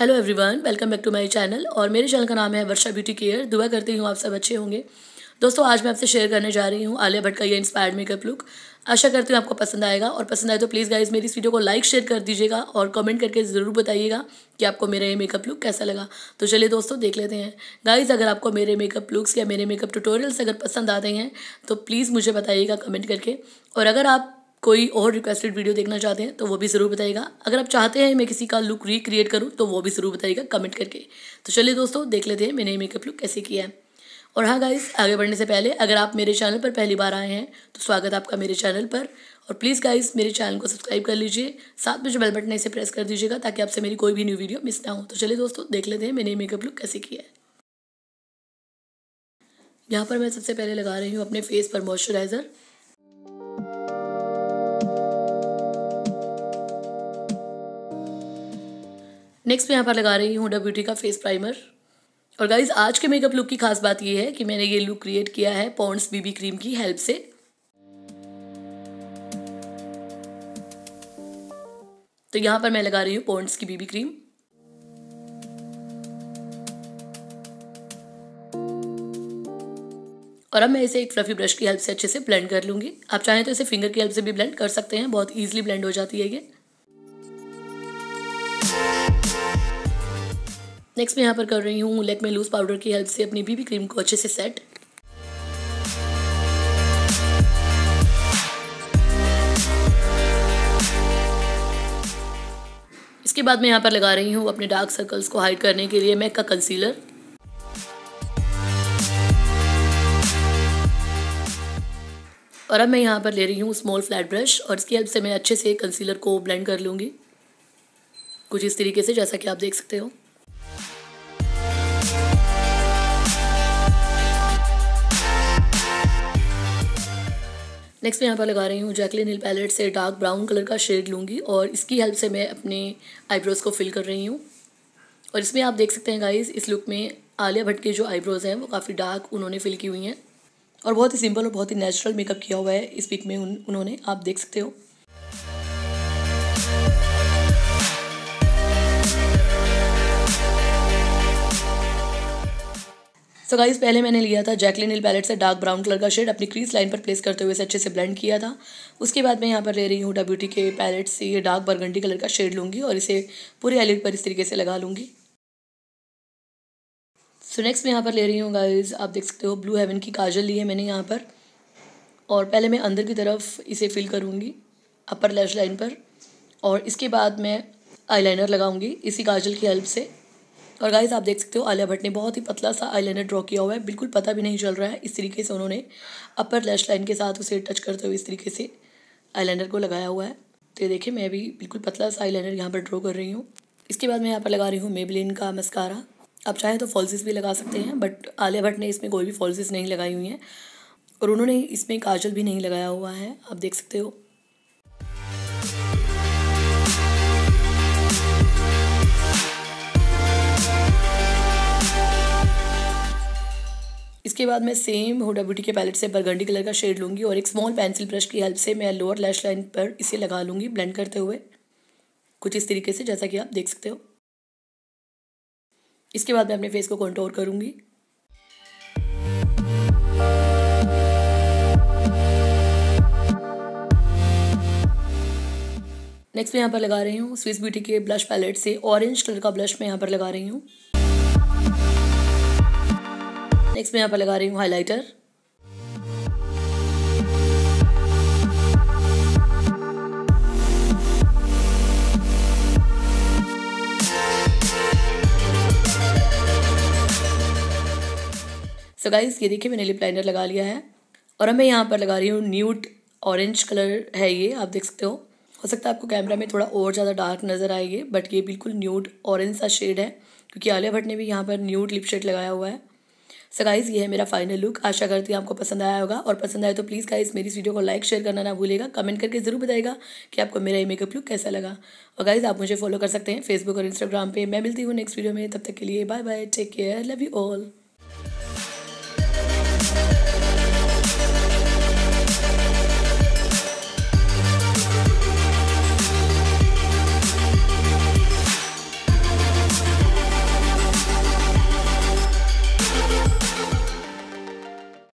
Hello everyone welcome back to my channel और मेरे channel का नाम है वर्षा ब्यूटी केयर दुआ करती हूँ आप सब अच्छे होंगे। दोस्तों, आज मैं आपसे शेयर करने जा रही हूँ आलिया भट्ट का ये इंस्पायर्ड मेकअप लुक आशा करती हूँ आपको पसंद आएगा और पसंद आए तो प्लीज़ गाइज़ मेरी इस वीडियो को लाइक शेयर कर दीजिएगा और कमेंट करके ज़रूर बताइएगा कि आपको मेरा ये मेकअप लुक कैसा लगा। तो चलिए दोस्तों, देख लेते हैं। गाइज़ अगर आपको मेरे मेकअप लुक्स या मेरे मेकअप ट्यूटोरियल्स अगर पसंद आते हैं तो प्लीज़ मुझे बताइएगा कमेंट करके। और अगर आप कोई और रिक्वेस्टेड वीडियो देखना चाहते हैं तो वो भी ज़रूर बताइएगा। अगर आप चाहते हैं मैं किसी का लुक रिक्रिएट करूँ तो वो भी ज़रूर बताइएगा कमेंट करके। तो चलिए दोस्तों, देख लेते हैं मैंने मेकअप लुक कैसे किया है। और हाँ गाइस आगे बढ़ने से पहले, अगर आप मेरे चैनल पर पहली बार आए हैं तो स्वागत आपका मेरे चैनल पर। और प्लीज़ गाइस मेरे चैनल को सब्सक्राइब कर लीजिए। साथ में जो बेल बटन है, इसे प्रेस कर दीजिएगा, ताकि आपसे मेरी कोई भी न्यू वीडियो मिस ना हो। तो चलिए दोस्तों, देख लेते हैं मैंने मेकअप लुक कैसे किया है। यहाँ पर मैं सबसे पहले लगा रही हूँ अपने फेस पर मॉइस्चराइज़र नेक्स्ट मैं यहाँ पर लगा रही हूँ हुडा ब्यूटी का फेस प्राइमर और गाइज़ आज के मेकअप लुक की खास बात ये है कि मैंने ये लुक क्रिएट किया है पॉन्ड्स बीबी क्रीम की हेल्प से. तो यहाँ पर मैं लगा रही हूँ पॉन्ड्स की बीबी क्रीम और अब मैं इसे एक फ्लफी ब्रश की हेल्प से अच्छे से ब्लेंड कर लूँगी. आप चाहें तो इसे फिंगर की हेल्प से भी ब्लेंड कर सकते हैं, बहुत ईजिली ब्लेंड हो जाती है ये. नेक्स्ट मैं यहाँ पर कर रही हूँ लेक में लूज पाउडर की हेल्प से अपनी बीबी क्रीम को अच्छे से सेट इसके बाद मैं यहाँ पर लगा रही हूँ अपने डार्क सर्कल्स को हाइड करने के लिए मैक का कंसीलर और अब मैं यहाँ पर ले रही हूँ स्मॉल फ्लैट ब्रश और इसकी हेल्प से मैं अच्छे से कंसीलर को ब्लेंड कर लूँगी. कुछ इस तरीके से, जैसा कि आप देख सकते हो. नेक्स्ट मैं यहाँ पर लगा रही हूँ जैकलिन हिल पैलेट से डार्क ब्राउन कलर का शेड लूँगी और इसकी हेल्प से मैं अपने आईब्रोज़ को फिल कर रही हूँ। और इसमें आप देख सकते हैं गाइज़ इस लुक में आलिया भट्ट के जो आईब्रोज़ हैं वो काफ़ी डार्क उन्होंने फिल की हुई हैं। और बहुत ही सिंपल और बहुत ही नेचुरल मेकअप किया हुआ है इस पिक में उन, उन्होंने आप देख सकते हो। सो गाइस पहले मैंने लिया था जैकलिन हिल पैलेट से डार्क ब्राउन कलर का शेड अपनी क्रीज लाइन पर प्लेस करते हुए इसे अच्छे से ब्लेंड किया था। उसके बाद मैं यहाँ पर ले रही हूँ ब्यूटी के पैलेट से ये डार्क बरगंडी कलर का शेड लूँगी और इसे पूरे आईलिड पर इस तरीके से लगा लूँगी। सो नेक्स्ट मैं यहाँ पर ले रही हूँ गाइज़ आप देख सकते हो ब्लू हेवन की काजल ली है मैंने यहाँ पर। और पहले मैं अंदर की तरफ़ इसे फिल करूँगी अपर लैश लाइन पर। और इसके बाद मैं आईलाइनर लगाऊँगी इसी काजल की हेल्प से। और गाइस आप देख सकते हो, आलिया भट्ट ने बहुत ही पतला सा आईलाइनर ड्रॉ किया हुआ है। बिल्कुल पता भी नहीं चल रहा है, इस तरीके से उन्होंने अपर लैश लाइन के साथ उसे टच करते हुए इस तरीके से आईलाइनर को लगाया हुआ है। तो ये देखिए, मैं भी बिल्कुल पतला सा आईलाइनर यहाँ पर ड्रॉ कर रही हूँ। इसके बाद मैं यहाँ पर लगा रही हूँ मेबलिन का मस्कारा आप चाहें तो फॉल्सिस भी लगा सकते हैं बट आलिया भट्ट ने इसमें कोई भी फॉल्सिस नहीं लगाई हुई हैं। और उन्होंने इसमें काजल भी नहीं लगाया हुआ है, आप देख सकते हो। इसके बाद मैं सेम हुडा ब्यूटी के पैलेट से बरगंडी कलर का शेड लूँगी और एक स्मॉल पेंसिल ब्रश की हेल्प से मैं लोअर लैश लाइन पर इसे लगा लूँगी ब्लेंड करते हुए। कुछ इस तरीके से, जैसा कि आप देख सकते हो। इसके बाद मैं अपने फेस को कंट्रोल करूँगी। नेक्स्ट मैं यहाँ पर लगा रही हूँ स्विस ब्यूटी के ब्लश पैलेट से ऑरेंज कलर का ब्लश मैं यहाँ पर लगा रही हूँ। नेक्स्ट मैं यहाँ पर लगा रही हूँ हाइलाइटर सो गाइस ये देखिए मैंने लिप लाइनर लगा लिया है और अब मैं यहाँ पर लगा रही हूँ न्यूट ऑरेंज कलर है ये, आप देख सकते हो। हो सकता है आपको कैमरा में थोड़ा और ज़्यादा डार्क नज़र आएगी बट ये बिल्कुल न्यूट ऑरेंज सा शेड है, क्योंकि आलिया भट्ट ने भी यहाँ पर न्यूट लिप शेड लगाया हुआ है। सो गाइज़ ये है मेरा फाइनल लुक आशा करती हूँ आपको पसंद आया होगा. और पसंद आया तो प्लीज़ गाइज़ मेरी इस वीडियो को लाइक शेयर करना ना भूलेगा. कमेंट करके ज़रूर बताएगा कि आपको मेरा ये मेकअप लुक कैसा लगा. और गाइज़ आप मुझे फॉलो कर सकते हैं फेसबुक और इंस्टाग्राम पर मैं मिलती हूँ नेक्स्ट वीडियो में. तब तक के लिए bye bye take care love you all